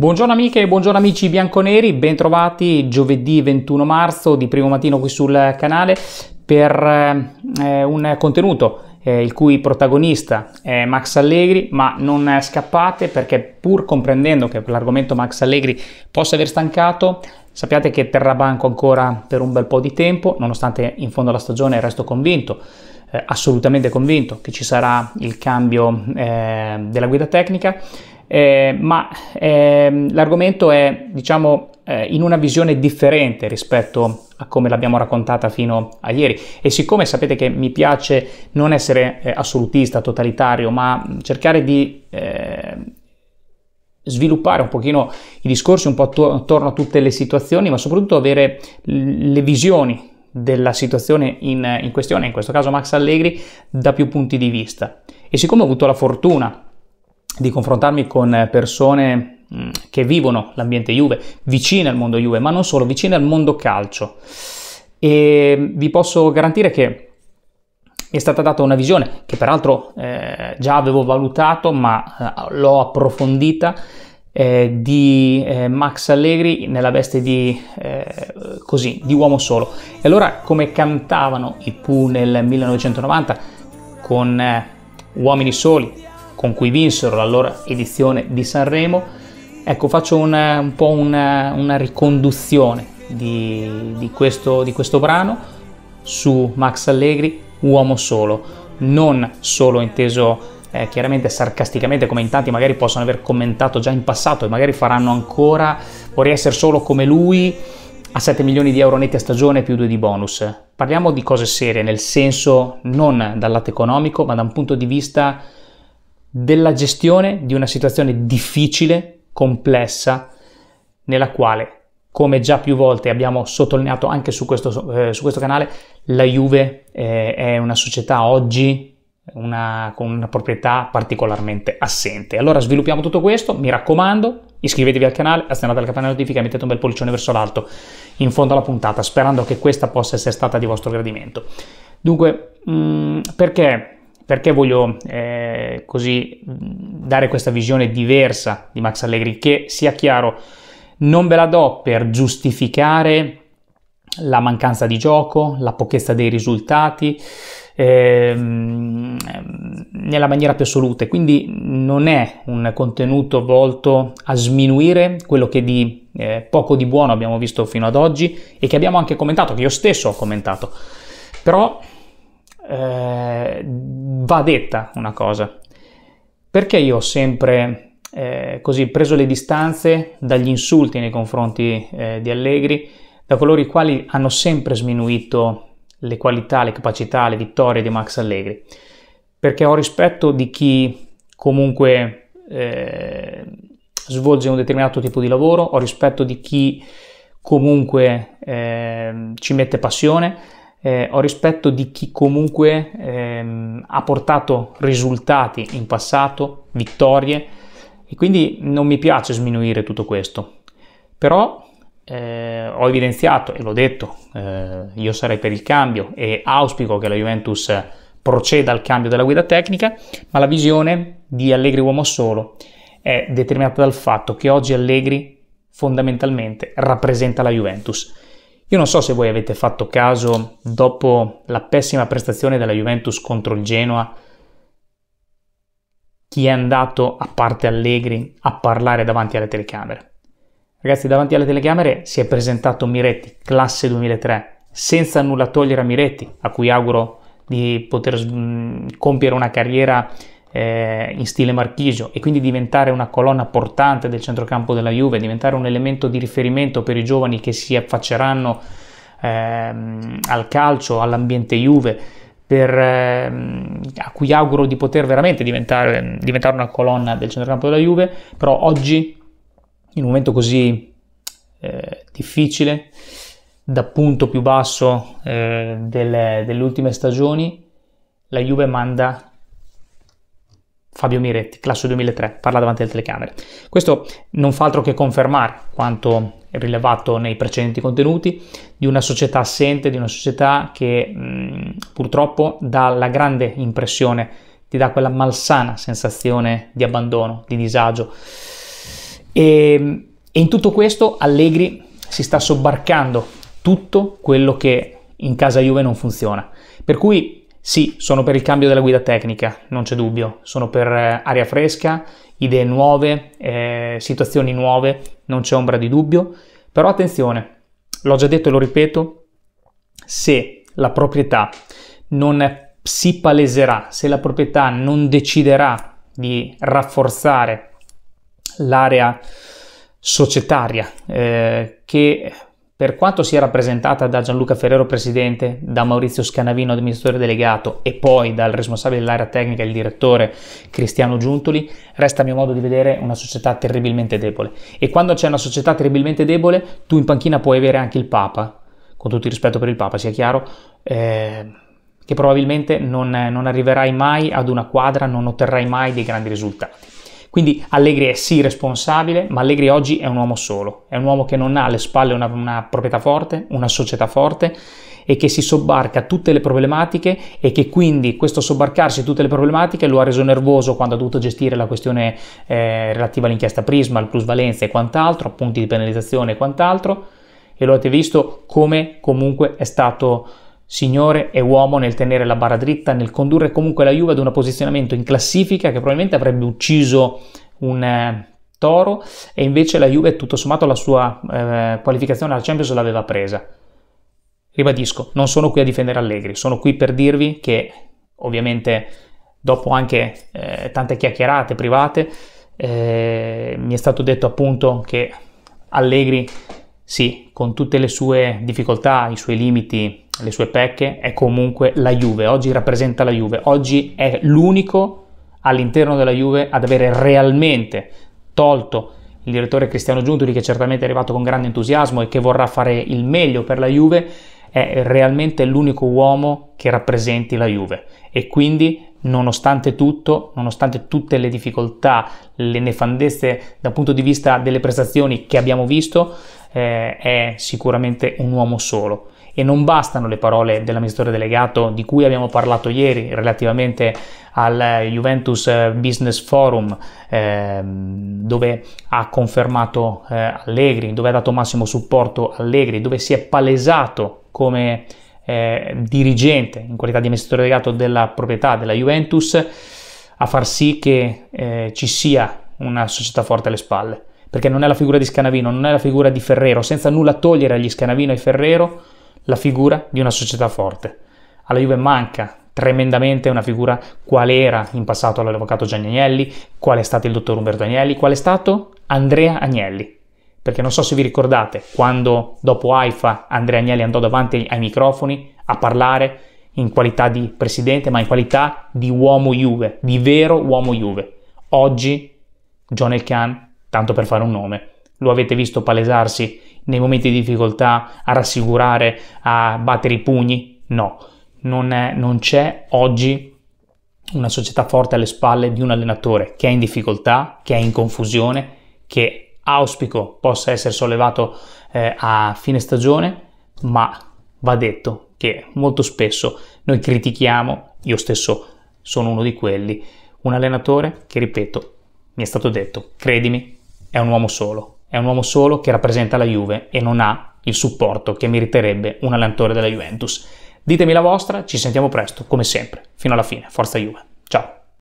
Buongiorno amiche e buongiorno amici bianconeri, bentrovati giovedì 21 marzo di primo mattino qui sul canale per eh, un contenuto eh, il cui protagonista è Max Allegri, ma non scappate perché pur comprendendo che l'argomento Max Allegri possa aver stancato, sappiate che terrà banco ancora per un bel po' di tempo, nonostante in fondo alla stagione resto convinto eh, assolutamente convinto che ci sarà il cambio eh, della guida tecnica eh, ma eh, l'argomento è diciamo eh, in una visione differente rispetto a come l'abbiamo raccontata fino a ieri e siccome sapete che mi piace non essere eh, assolutista, totalitario, ma cercare di eh, sviluppare un pochino i discorsi un po' attorno a tutte le situazioni, ma soprattutto avere le visioni della situazione in, in questione, in questo caso Max Allegri, da più punti di vista. E siccome ho avuto la fortuna di confrontarmi con persone mm, che vivono l'ambiente Juve, vicine al mondo Juve, ma non solo, vicine al mondo calcio. E vi posso garantire che è stata data una visione che peraltro eh, già avevo valutato, ma eh, l'ho approfondita eh, di eh, Max Allegri nella veste di, eh, così, di uomo solo. E allora come cantavano i Pooh nel 1990 con eh, Uomini Soli, con cui vinsero la loro edizione di Sanremo, ecco faccio una, un po' una, una riconduzione di, di, questo, di questo brano su Max Allegri, uomo solo, non solo inteso eh, chiaramente sarcasticamente come in tanti magari possono aver commentato già in passato e magari faranno ancora, vorrei essere solo come lui a 7 milioni di euro netti a stagione più 2 di bonus. Parliamo di cose serie, nel senso non dal lato economico, ma da un punto di vista della gestione di una situazione difficile, complessa, nella quale, come già più volte abbiamo sottolineato anche su questo, eh, su questo canale, la Juve eh, è una società oggi una, con una proprietà particolarmente assente. Allora sviluppiamo tutto questo, mi raccomando, iscrivetevi al canale, azionate la campanella notifica e mettete un bel pollicione verso l'alto in fondo alla puntata, sperando che questa possa essere stata di vostro gradimento. Dunque, mh, mm, perché perché voglio eh, così dare questa visione diversa di Max Allegri? Che sia chiaro, non ve la do per giustificare la mancanza di gioco, la pochezza dei risultati, ehm, nella maniera più assoluta. Quindi non è un contenuto volto a sminuire quello che di eh, poco di buono abbiamo visto fino ad oggi e che abbiamo anche commentato, che io stesso ho commentato. Però eh, va detta una cosa. Perché io ho sempre eh, così preso le distanze dagli insulti nei confronti eh, di Allegri, da coloro i quali hanno sempre sminuito le qualità, le capacità, le vittorie di Max Allegri? Perché ho rispetto di chi comunque eh, svolge un determinato tipo di lavoro, ho rispetto di chi comunque eh, ci mette passione, eh, ho rispetto di chi comunque ehm, ha portato risultati in passato, vittorie e quindi non mi piace sminuire tutto questo. Però eh, ho evidenziato e l'ho detto, eh, io sarei per il cambio e auspico che la Juventus proceda al cambio della guida tecnica, ma la visione di Allegri uomo solo è determinata dal fatto che oggi Allegri fondamentalmente rappresenta la Juventus io non so se voi avete fatto caso, dopo la pessima prestazione della Juventus contro il Genoa, chi è andato, a parte Allegri, a parlare davanti alle telecamere. Ragazzi, davanti alle telecamere si è presentato Miretti, classe 2003, senza nulla togliere a Miretti, a cui auguro di poter mh, compiere una carriera eh, in stile marchisio e quindi diventare una colonna portante del centrocampo della Juve, diventare un elemento di riferimento per i giovani che si affacceranno ehm, al calcio, all'ambiente Juve, per, ehm, a cui auguro di poter veramente diventare, diventare una colonna del centrocampo della Juve, però oggi, in un momento così eh, difficile, da punto più basso eh, delle, delle ultime stagioni, la Juve manda Fabio Miretti, classe 2003, parla davanti alle telecamere. Questo non fa altro che confermare quanto rilevato nei precedenti contenuti di una società assente, di una società che mh, purtroppo dà la grande impressione, ti dà quella malsana sensazione di abbandono, di disagio. E, e in tutto questo Allegri si sta sobbarcando tutto quello che in casa Juve non funziona. Per cui sì, sono per il cambio della guida tecnica, non c'è dubbio, sono per eh, aria fresca, idee nuove, eh, situazioni nuove, non c'è ombra di dubbio, però attenzione, l'ho già detto e lo ripeto, se la proprietà non si paleserà, se la proprietà non deciderà di rafforzare l'area societaria eh, che per quanto sia rappresentata da Gianluca Ferrero presidente, da Maurizio Scanavino amministratore delegato e poi dal responsabile dell'area tecnica, il direttore Cristiano Giuntoli, resta a mio modo di vedere una società terribilmente debole. E quando c'è una società terribilmente debole, tu in panchina puoi avere anche il Papa, con tutto il rispetto per il Papa, sia chiaro, eh, che probabilmente non, non arriverai mai ad una quadra, non otterrai mai dei grandi risultati. Quindi Allegri è sì responsabile, ma Allegri oggi è un uomo solo, è un uomo che non ha alle spalle una, una proprietà forte, una società forte e che si sobbarca tutte le problematiche e che quindi questo sobbarcarsi tutte le problematiche lo ha reso nervoso quando ha dovuto gestire la questione eh, relativa all'inchiesta Prisma, al plusvalenza e quant'altro, punti di penalizzazione e quant'altro. E lo avete visto come comunque è stato signore e uomo nel tenere la barra dritta, nel condurre comunque la Juve ad un posizionamento in classifica che probabilmente avrebbe ucciso un eh, Toro e invece la Juve tutto sommato la sua eh, qualificazione alla Champions l'aveva presa. Ribadisco, non sono qui a difendere Allegri, sono qui per dirvi che ovviamente dopo anche eh, tante chiacchierate private eh, mi è stato detto appunto che Allegri sì, con tutte le sue difficoltà, i suoi limiti, le sue pecche, è comunque la Juve. Oggi rappresenta la Juve. Oggi è l'unico all'interno della Juve ad avere realmente tolto il direttore Cristiano Giuntoli, che certamente è arrivato con grande entusiasmo e che vorrà fare il meglio per la Juve, è realmente l'unico uomo che rappresenti la Juve. E quindi, nonostante tutto, nonostante tutte le difficoltà, le nefandezze dal punto di vista delle prestazioni che abbiamo visto, eh, è sicuramente un uomo solo e non bastano le parole dell'amministratore delegato di cui abbiamo parlato ieri relativamente al Juventus Business Forum eh, dove ha confermato eh, Allegri, dove ha dato massimo supporto Allegri, dove si è palesato come eh, dirigente in qualità di amministratore delegato della proprietà della Juventus a far sì che eh, ci sia una società forte alle spalle. Perché non è la figura di Scanavino, non è la figura di Ferrero, senza nulla togliere agli Scanavino e Ferrero la figura di una società forte. Alla Juve manca tremendamente una figura qual era in passato l'avvocato Gianni Agnelli, qual è stato il dottor Umberto Agnelli, qual è stato Andrea Agnelli. Perché non so se vi ricordate, quando dopo AIFA Andrea Agnelli andò davanti ai microfoni a parlare in qualità di presidente, ma in qualità di uomo Juve, di vero uomo Juve. Oggi John Elkan tanto per fare un nome. Lo avete visto palesarsi nei momenti di difficoltà a rassicurare, a battere i pugni? No, non, è, non c'è oggi una società forte alle spalle di un allenatore che è in difficoltà, che è in confusione, che auspico possa essere sollevato eh, a fine stagione, ma va detto che molto spesso noi critichiamo, io stesso sono uno di quelli, un allenatore che, ripeto, mi è stato detto, credimi, è un uomo solo, è un uomo solo che rappresenta la Juve e non ha il supporto che meriterebbe un allenatore della Juventus. Ditemi la vostra, ci sentiamo presto, come sempre, fino alla fine. Forza Juve. Ciao!